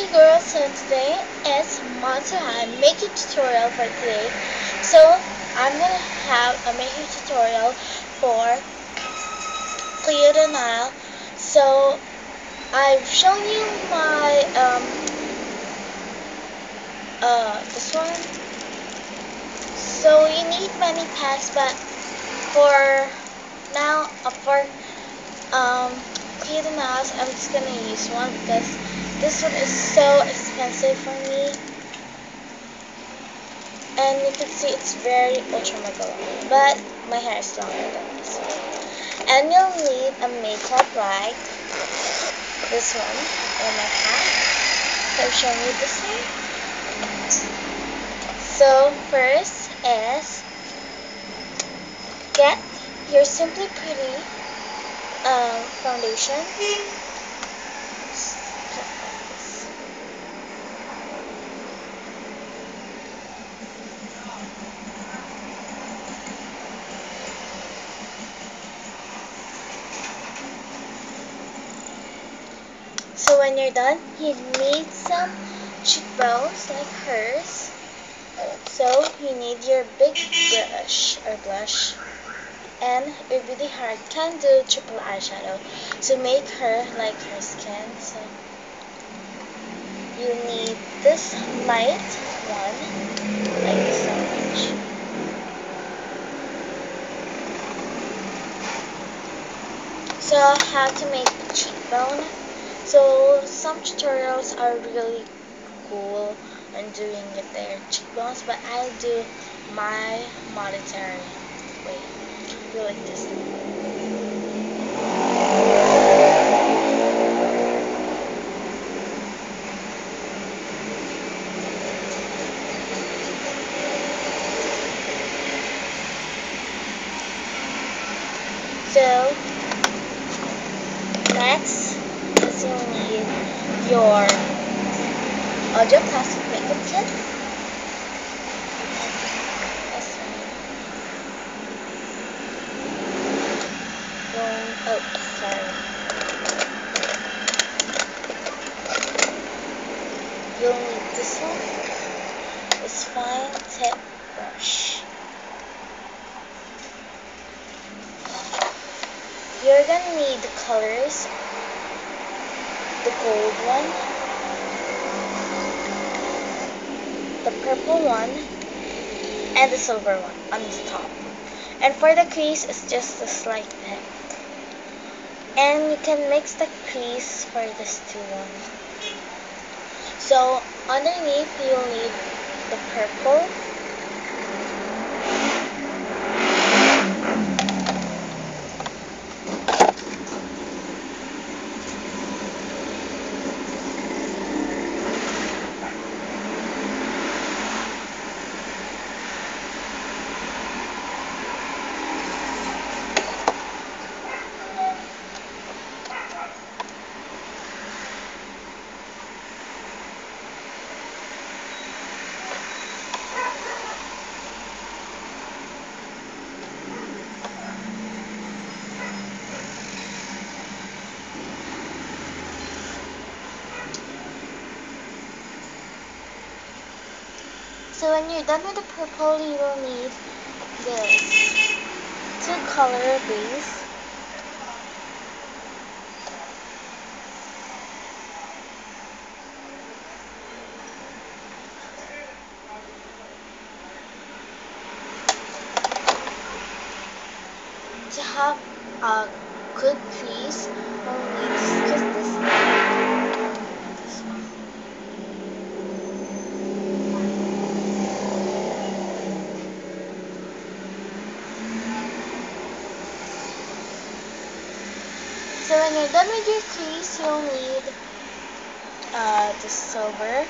Hey girls, so today is Monster High making tutorial for today. So I'm gonna have a making tutorial for Cleo de Nile. So I've shown you my um uh this one. So you need many packs, but for now uh, for um Cleo de Nile, I'm just gonna use one because this one is so expensive for me. And you can see it's very ultra mega long. But my hair is longer than this one. And you'll need a makeup like this one in my hat. So I'll show you this one. So first is get your Simply Pretty um, foundation So when you're done, you need some cheekbones like hers. So you need your big brush or blush. And it really hard. Can't do triple eyeshadow. to make her like her skin. So you need this light one, like so much. So how to make the cheekbone. So some tutorials are really cool on doing it their cheekbones, but I'll do my monetary way. Like this. So next is you'll need your audio plastic makeup kit. This one. You'll, oh, sorry. You'll need this one. This fine tip brush. You're gonna need the colors. The gold one. The purple one. And the silver one on the top. And for the crease, it's just a slight bit. And you can mix the crease for this two one. So underneath, you'll need the purple when you're done with the purple, you will need this two color base. To have a good crease, you'll need just this. this one. Done with your crease, you'll need uh, the silver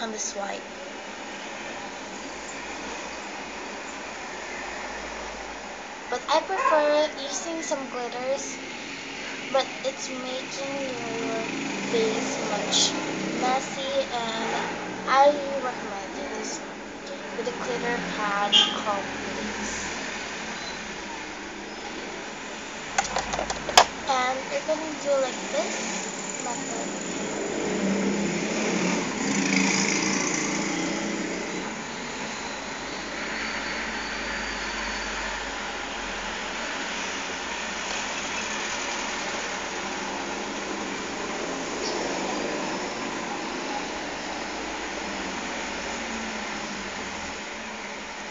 and this white. But I prefer using some glitters, but it's making your face much messy and I recommend this with a glitter pad called Blaze. and you can do like this method.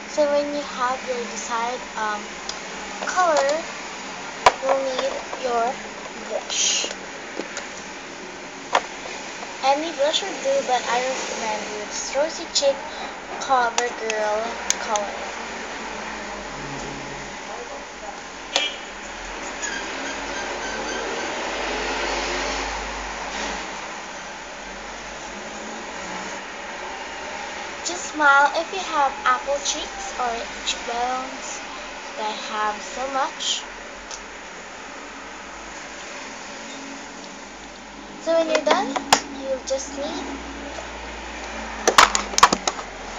So when you have your desired um, color you'll need your blush. Any blush will do, but I recommend you this Rosy Chic CoverGirl color. Just smile if you have apple cheeks or cheekbones that have so much. So when you're done, you just need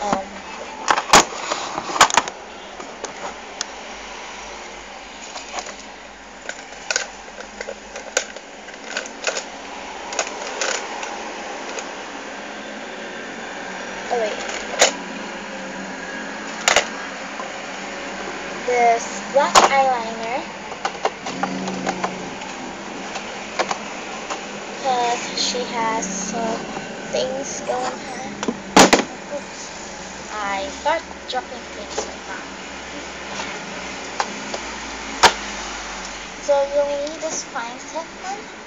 um, oh wait this black eyeliner because she has some things going on. I start dropping things like that. So you'll need this fine tip one.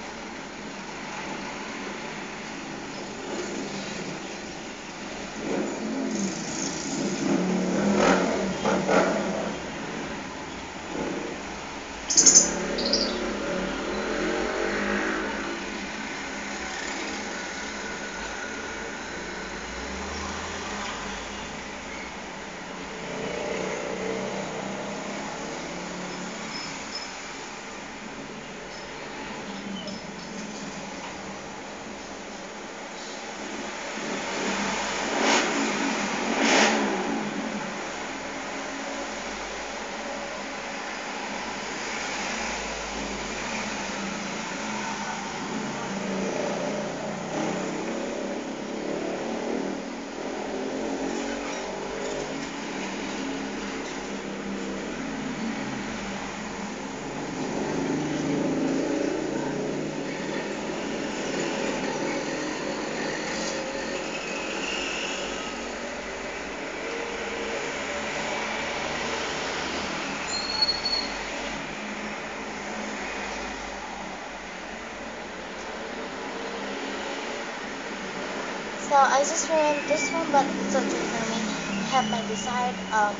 So I just ran this one, but it's okay for me. I have my desired. Um,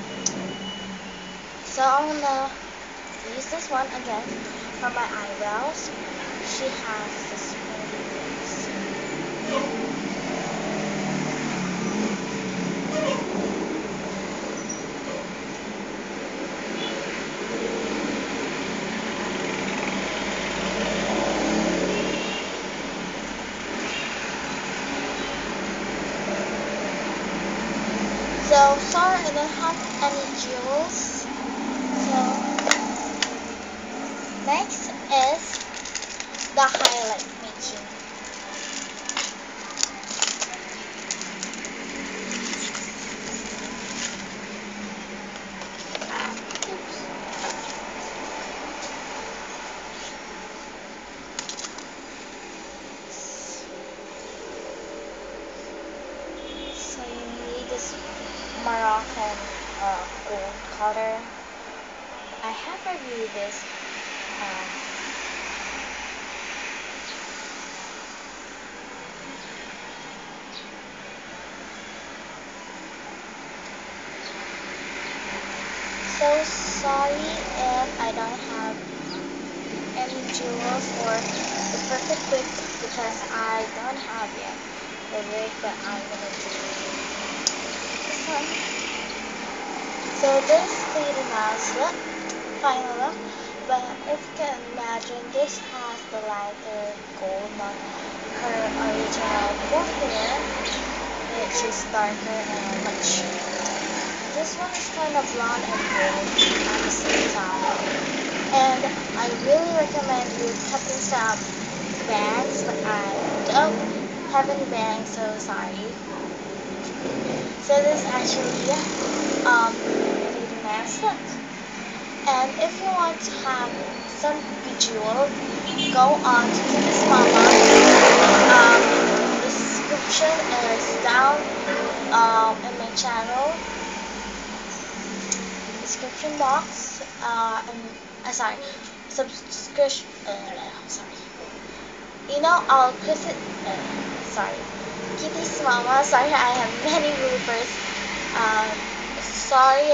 so I'm gonna use this one again for my eyebrows. She has this Sorry I don't have any jewels. So next is the highlight making. So you need this Moroccan uh, I have reviewed this. Um, so sorry if I don't have any jewels or the perfect wig because I don't have yet the wig that I'm gonna do. This one. So this is the nice look, final look, but if you can imagine, this has the lighter gold, on her original full hair, which is darker and much. This one is kind of blonde and gold at the same time. And I really recommend you cutting some bangs, but I don't have any bangs, so sorry. So this actually um, And if you want to have some bejeweled, go on to Kimmy's Mama. Um, the description is down um, in my channel. description box. Uh, um, uh sorry, subscription. Uh, sorry. You know, I'll it. Uh, sorry, Kitty's mama. Sorry, I have many bloopers. Um, sorry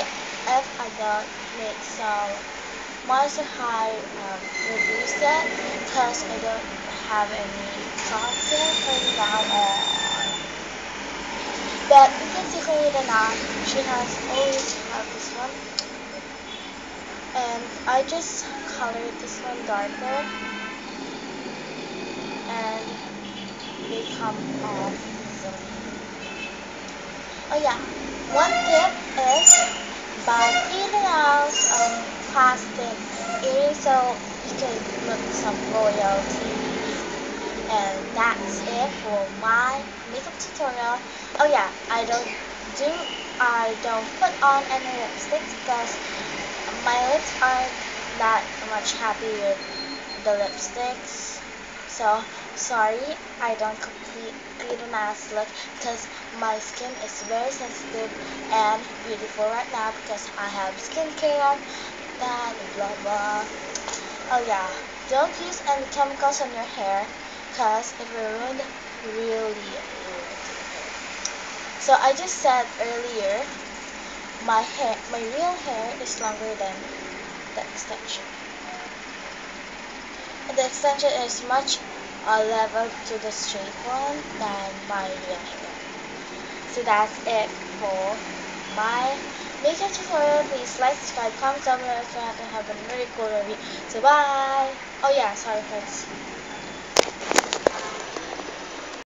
if I don't make some Monster High um, reviews because I don't have any content right now on. But you can see now. She has always have this one. And I just colored this one darker. And they come off easily. Oh yeah, one tip is by cleaning out um, plastic earrings so you can look some royalties. And that's it for my makeup tutorial. Oh yeah, I don't do I don't put on any lipsticks because my lips aren't that much happy with the lipsticks. So sorry, I don't complete a nice look because my skin is very sensitive and beautiful right now because I have skincare that blah blah. Oh yeah, don't use any chemicals on your hair because it will ruin really your hair. so I just said earlier, my hair, my real hair is longer than the extension. The extension is much uh, level to the straight one than my hair. So that's it for my makeup tutorial. Please like, subscribe, comment down below if you to have a really cool review. So bye! Oh yeah, sorry friends.